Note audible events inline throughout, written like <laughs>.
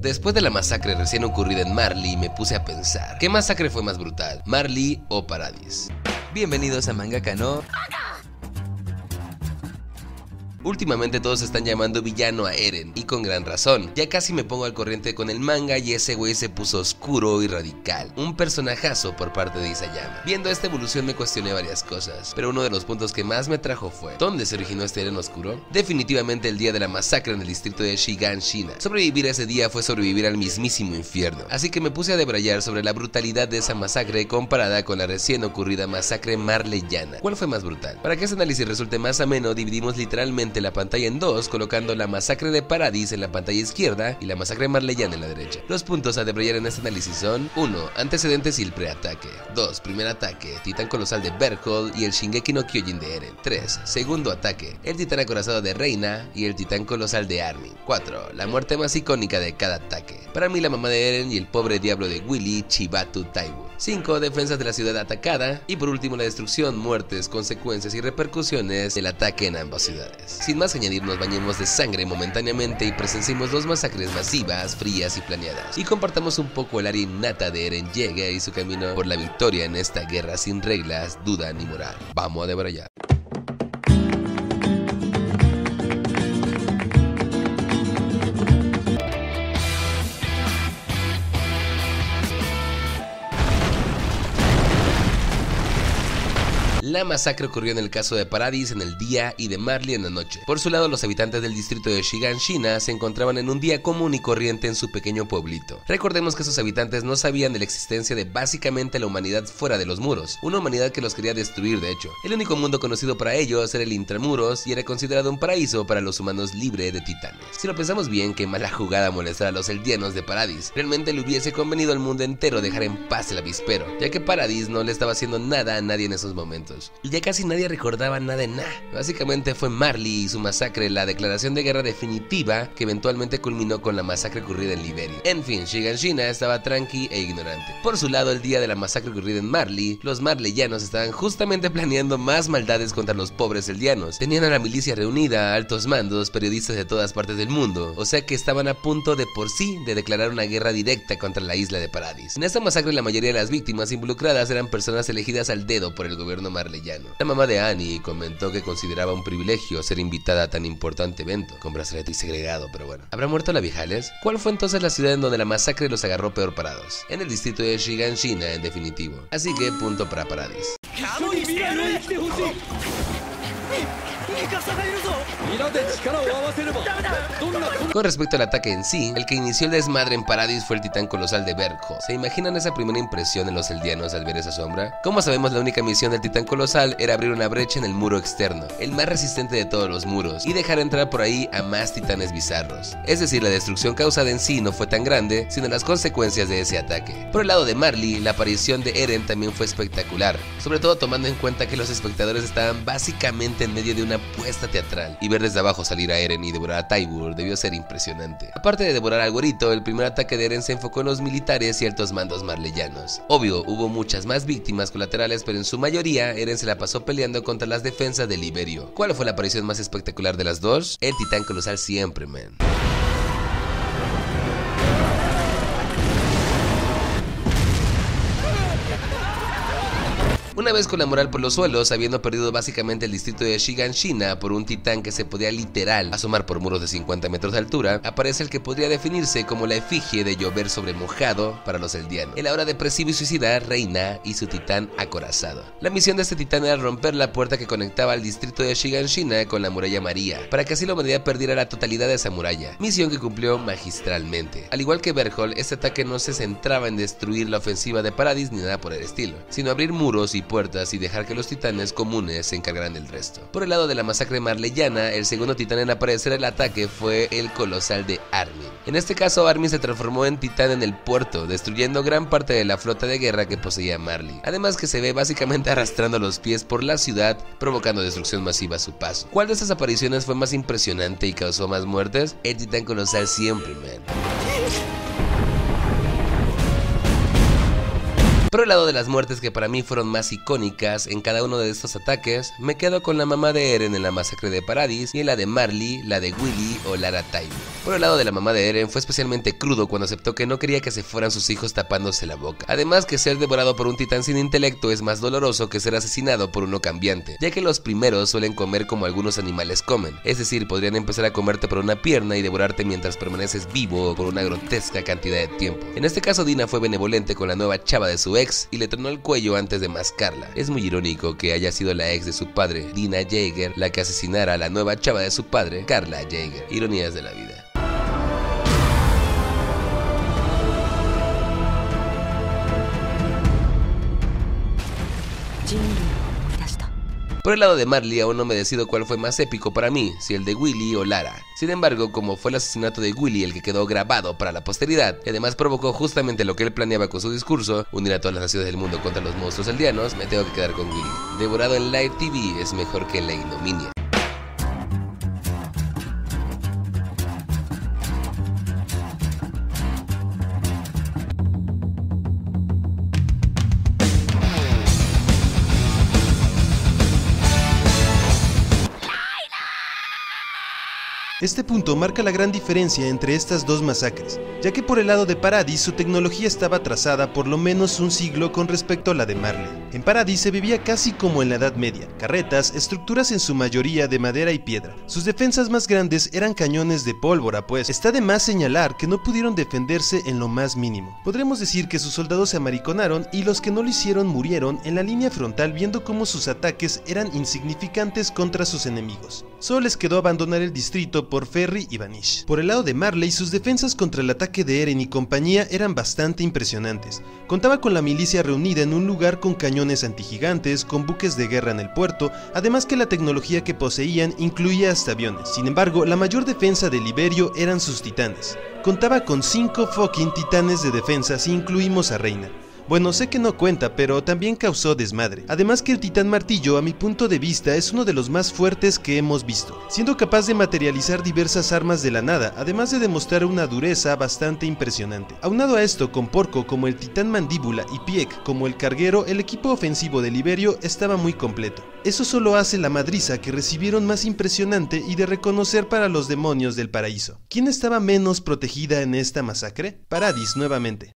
Después de la masacre recién ocurrida en Marley, me puse a pensar, ¿qué masacre fue más brutal? ¿Marley o Paradis? Bienvenidos a Mangaka no Últimamente todos están llamando villano a Eren, y con gran razón. Ya casi me pongo al corriente con el manga y ese güey se puso oscuro y radical. Un personajazo por parte de Isayama. Viendo esta evolución me cuestioné varias cosas, pero uno de los puntos que más me trajo fue ¿Dónde se originó este Eren oscuro? Definitivamente el día de la masacre en el distrito de Shiganshina. Sobrevivir ese día fue sobrevivir al mismísimo infierno. Así que me puse a debrayar sobre la brutalidad de esa masacre comparada con la recién ocurrida masacre marleyana. ¿Cuál fue más brutal? Para que ese análisis resulte más ameno, dividimos literalmente la pantalla en dos, colocando la masacre de Paradis en la pantalla izquierda y la masacre Marleyan en la derecha. Los puntos a debrayar en este análisis son 1. Antecedentes y el preataque 2. Primer ataque, Titán Colosal de Berkhold y el Shingeki no Kyojin de Eren 3. Segundo ataque, el Titán Acorazado de Reina y el Titán Colosal de Armin 4. La muerte más icónica de cada ataque. Para mí la mamá de Eren y el pobre diablo de Willy, Chibatu Taibu 5. Defensas de la ciudad atacada y por último la destrucción, muertes, consecuencias y repercusiones del ataque en ambas ciudades. Sin más añadir, nos bañemos de sangre momentáneamente y presenciemos dos masacres masivas, frías y planeadas. Y compartamos un poco el área innata de Eren Yeager y su camino por la victoria en esta guerra sin reglas, duda ni moral. Vamos a debrayar. La masacre ocurrió en el caso de Paradis en el día y de Marley en la noche. Por su lado, los habitantes del distrito de Shiganshina se encontraban en un día común y corriente en su pequeño pueblito. Recordemos que sus habitantes no sabían de la existencia de básicamente la humanidad fuera de los muros, una humanidad que los quería destruir de hecho. El único mundo conocido para ellos era el intramuros y era considerado un paraíso para los humanos libre de titanes. Si lo pensamos bien, qué mala jugada molestar a los eldianos de Paradis. Realmente le hubiese convenido al mundo entero dejar en paz el avispero, ya que Paradis no le estaba haciendo nada a nadie en esos momentos y ya casi nadie recordaba nada de nada. Básicamente fue Marley y su masacre la declaración de guerra definitiva que eventualmente culminó con la masacre ocurrida en Liberia. En fin, Shiganshina estaba tranqui e ignorante. Por su lado, el día de la masacre ocurrida en Marley, los marleyanos estaban justamente planeando más maldades contra los pobres eldianos. Tenían a la milicia reunida, altos mandos, periodistas de todas partes del mundo, o sea que estaban a punto de por sí de declarar una guerra directa contra la isla de Paradis. En esta masacre la mayoría de las víctimas involucradas eran personas elegidas al dedo por el gobierno la mamá de Annie comentó que consideraba un privilegio ser invitada a tan importante evento, con brazalete y segregado, pero bueno. ¿Habrá muerto la Vijales? ¿Cuál fue entonces la ciudad en donde la masacre los agarró peor parados? En el distrito de Shiganshina, en definitivo. Así que punto para Paradis. Con respecto al ataque en sí, el que inició el desmadre en Paradis fue el titán colosal de Berko. ¿Se imaginan esa primera impresión en los eldianos al ver esa sombra? Como sabemos, la única misión del titán colosal era abrir una brecha en el muro externo, el más resistente de todos los muros, y dejar entrar por ahí a más titanes bizarros. Es decir, la destrucción causada en sí no fue tan grande, sino las consecuencias de ese ataque. Por el lado de Marley, la aparición de Eren también fue espectacular, sobre todo tomando en cuenta que los espectadores estaban básicamente en medio de una puesta teatral, y ver desde abajo salir a Eren y devorar a Tybur debió ser impresionante. Aparte de devorar al gorito, el primer ataque de Eren se enfocó en los militares y altos mandos marleyanos. Obvio, hubo muchas más víctimas colaterales, pero en su mayoría Eren se la pasó peleando contra las defensas de Liberio. ¿Cuál fue la aparición más espectacular de las dos? El titán colosal siempre, man. Una vez con la moral por los suelos, habiendo perdido básicamente el distrito de Shiganshina por un titán que se podía literal asomar por muros de 50 metros de altura, aparece el que podría definirse como la efigie de llover sobre mojado para los eldianos. El ahora depresivo y suicida Reina y su titán acorazado. La misión de este titán era romper la puerta que conectaba al distrito de Shiganshina con la muralla María, para que así la humanidad perdiera la totalidad de esa muralla, misión que cumplió magistralmente. Al igual que Berhold, este ataque no se centraba en destruir la ofensiva de Paradis ni nada por el estilo, sino abrir muros y puertas y dejar que los titanes comunes se encargaran del resto. Por el lado de la masacre marleyana, el segundo titán en aparecer el ataque fue el colosal de Armin. En este caso, Armin se transformó en titán en el puerto, destruyendo gran parte de la flota de guerra que poseía Marley. Además que se ve básicamente <laughs> arrastrando los pies por la ciudad, provocando destrucción masiva a su paso. ¿Cuál de estas apariciones fue más impresionante y causó más muertes? El titán colosal siempre, man. Por el lado de las muertes que para mí fueron más icónicas en cada uno de estos ataques, me quedo con la mamá de Eren en la masacre de Paradis y en la de Marley, la de Willy o Lara Time. Por el lado de la mamá de Eren fue especialmente crudo cuando aceptó que no quería que se fueran sus hijos tapándose la boca. Además que ser devorado por un titán sin intelecto es más doloroso que ser asesinado por uno cambiante, ya que los primeros suelen comer como algunos animales comen, es decir, podrían empezar a comerte por una pierna y devorarte mientras permaneces vivo por una grotesca cantidad de tiempo. En este caso Dina fue benevolente con la nueva chava de su ex y le tronó el cuello antes de mascarla. Es muy irónico que haya sido la ex de su padre, Dina Jaeger, la que asesinara a la nueva chava de su padre, Carla Jaeger. Ironías de la vida. Por el lado de Marley aún no me decido cuál fue más épico para mí, si el de Willy o Lara. Sin embargo, como fue el asesinato de Willy el que quedó grabado para la posteridad, y además provocó justamente lo que él planeaba con su discurso, unir a todas las naciones del mundo contra los monstruos aldeanos, me tengo que quedar con Willy. Devorado en live TV es mejor que en la ignominia. Este punto marca la gran diferencia entre estas dos masacres, ya que por el lado de Paradis su tecnología estaba atrasada por lo menos un siglo con respecto a la de Marley. En Paradis se vivía casi como en la Edad Media, carretas, estructuras en su mayoría de madera y piedra. Sus defensas más grandes eran cañones de pólvora, pues está de más señalar que no pudieron defenderse en lo más mínimo. Podremos decir que sus soldados se amariconaron y los que no lo hicieron murieron en la línea frontal viendo cómo sus ataques eran insignificantes contra sus enemigos. Solo les quedó abandonar el distrito por Ferry y Vanish. Por el lado de Marley, sus defensas contra el ataque de Eren y compañía eran bastante impresionantes. Contaba con la milicia reunida en un lugar con cañones antigigantes, con buques de guerra en el puerto, además que la tecnología que poseían incluía hasta aviones. Sin embargo, la mayor defensa de Liberio eran sus titanes. Contaba con 5 fucking titanes de defensa si incluimos a Reina. Bueno, sé que no cuenta, pero también causó desmadre. Además que el titán martillo, a mi punto de vista, es uno de los más fuertes que hemos visto, siendo capaz de materializar diversas armas de la nada, además de demostrar una dureza bastante impresionante. Aunado a esto, con Porco como el titán mandíbula y Pieck como el carguero, el equipo ofensivo de Liberio estaba muy completo. Eso solo hace la madriza que recibieron más impresionante y de reconocer para los demonios del paraíso. ¿Quién estaba menos protegida en esta masacre? Paradis nuevamente.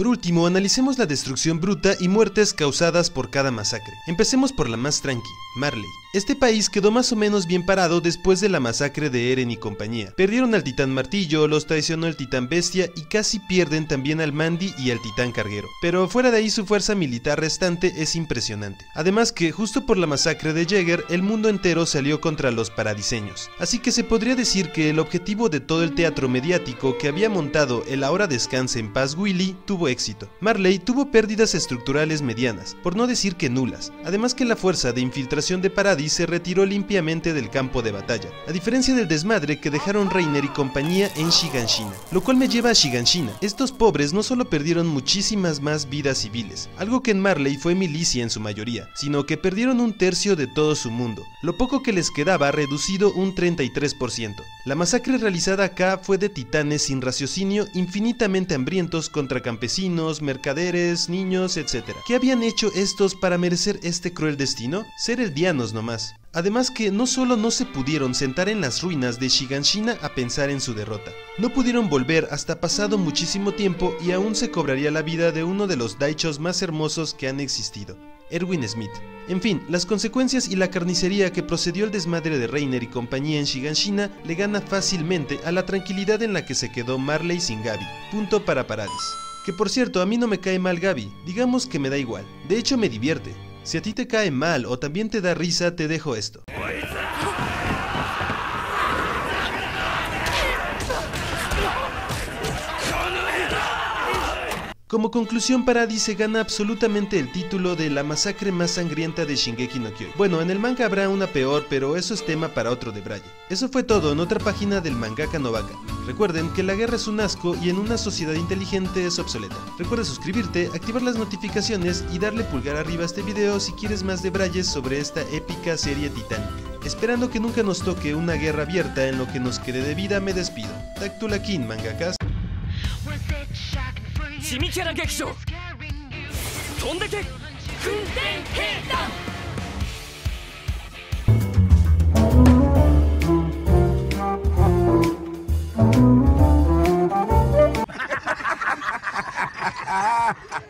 Por último, analicemos la destrucción bruta y muertes causadas por cada masacre. Empecemos por la más tranqui, Marley. Este país quedó más o menos bien parado después de la masacre de Eren y compañía. Perdieron al titán martillo, los traicionó el titán bestia y casi pierden también al Mandy y al titán carguero. Pero fuera de ahí su fuerza militar restante es impresionante. Además que justo por la masacre de Jäger el mundo entero salió contra los paradiseños. Así que se podría decir que el objetivo de todo el teatro mediático que había montado el ahora descanse en paz Willy tuvo éxito. Marley tuvo pérdidas estructurales medianas, por no decir que nulas. Además que la fuerza de infiltración de Paradis se retiró limpiamente del campo de batalla, a diferencia del desmadre que dejaron Reiner y compañía en Shiganshina, lo cual me lleva a Shiganshina. Estos pobres no solo perdieron muchísimas más vidas civiles, algo que en Marley fue milicia en su mayoría, sino que perdieron un tercio de todo su mundo, lo poco que les quedaba reducido un 33%. La masacre realizada acá fue de titanes sin raciocinio infinitamente hambrientos contra campesinos, mercaderes, niños, etc. ¿Qué habían hecho estos para merecer este cruel destino? Ser eldianos nomás Además que no solo no se pudieron sentar en las ruinas de Shiganshina a pensar en su derrota, no pudieron volver hasta pasado muchísimo tiempo y aún se cobraría la vida de uno de los daichos más hermosos que han existido, Erwin Smith. En fin, las consecuencias y la carnicería que procedió el desmadre de Reiner y compañía en Shiganshina le gana fácilmente a la tranquilidad en la que se quedó Marley sin Gaby. Punto para Paradis. Que por cierto, a mí no me cae mal Gaby, digamos que me da igual. De hecho me divierte, si a ti te cae mal o también te da risa, te dejo esto. Como conclusión, Paradis se gana absolutamente el título de la masacre más sangrienta de Shingeki no Kyojin. Bueno, en el manga habrá una peor, pero eso es tema para otro de Braille. Eso fue todo en otra página del mangaka Novaka. Recuerden que la guerra es un asco y en una sociedad inteligente es obsoleta. Recuerda suscribirte, activar las notificaciones y darle pulgar arriba a este video si quieres más de Braille sobre esta épica serie titánica. Esperando que nunca nos toque una guerra abierta en lo que nos quede de vida, me despido. Dactula King, mangakas. 地味キャラ劇場。飛んでけ。訓練兵団。<laughs>